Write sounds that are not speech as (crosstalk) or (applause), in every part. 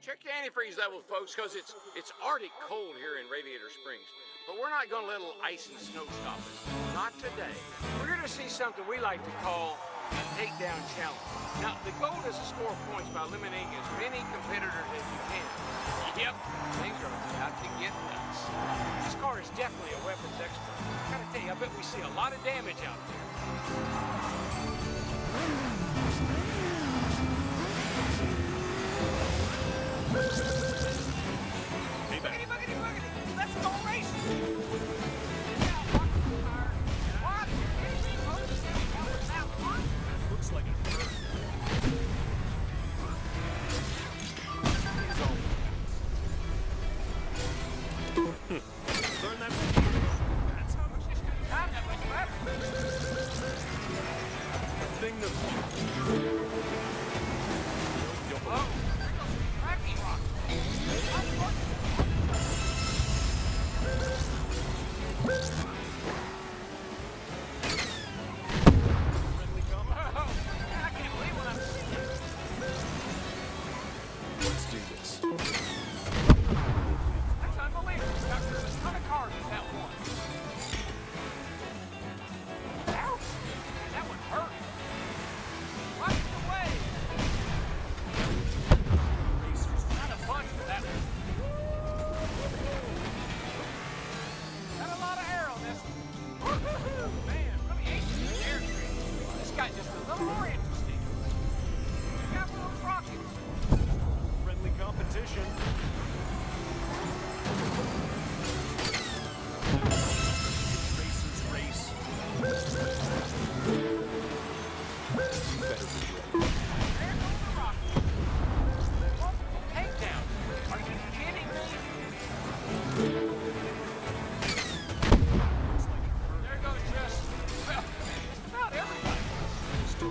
Check your antifreeze level, folks, because it's it's Arctic cold here in Radiator Springs. But we're not going to let a little ice and snow stop us. Not today. We're going to see something we like to call a takedown challenge. Now, the goal is to score points by eliminating as many competitors as you can. Yep, things are about to get nuts. This car is definitely a weapons expert. I gotta tell you, I bet we see a lot of damage out there.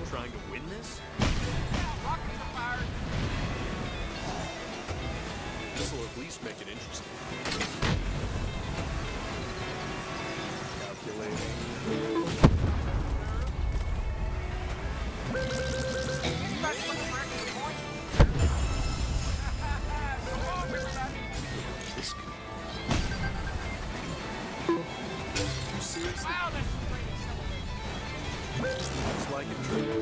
Trying to win this? Yeah, rockets are fired. This will at least make it interesting. Calculating. (laughs) For extra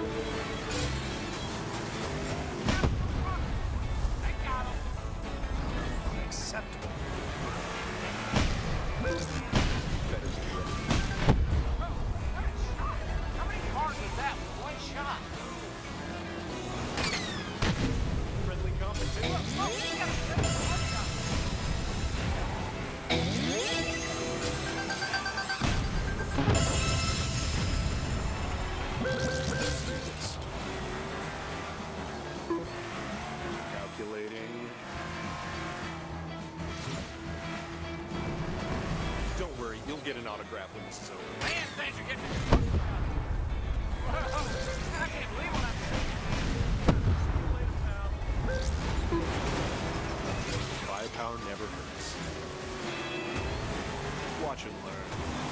Don't worry, you'll get an autograph when this is over. Man, things are getting Watch and learn.